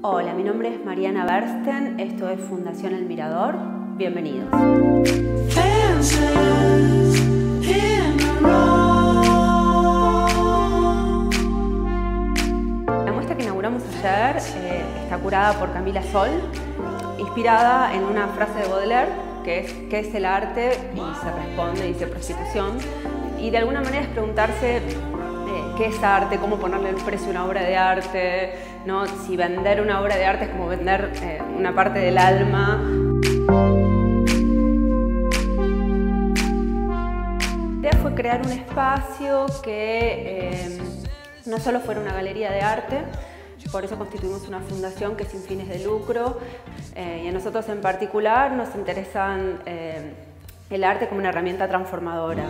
Hola, mi nombre es Mariana Bersten, esto es Fundación El Mirador. Bienvenidos. La muestra que inauguramos ayer eh, está curada por Camila Sol, inspirada en una frase de Baudelaire, que es ¿qué es el arte? y se responde, dice prostitución. Y de alguna manera es preguntarse qué es arte, cómo ponerle el precio una obra de arte, ¿no? si vender una obra de arte es como vender eh, una parte del alma. La idea fue crear un espacio que eh, no solo fuera una galería de arte, por eso constituimos una fundación que es sin fines de lucro eh, y a nosotros en particular nos interesan el arte como una herramienta transformadora.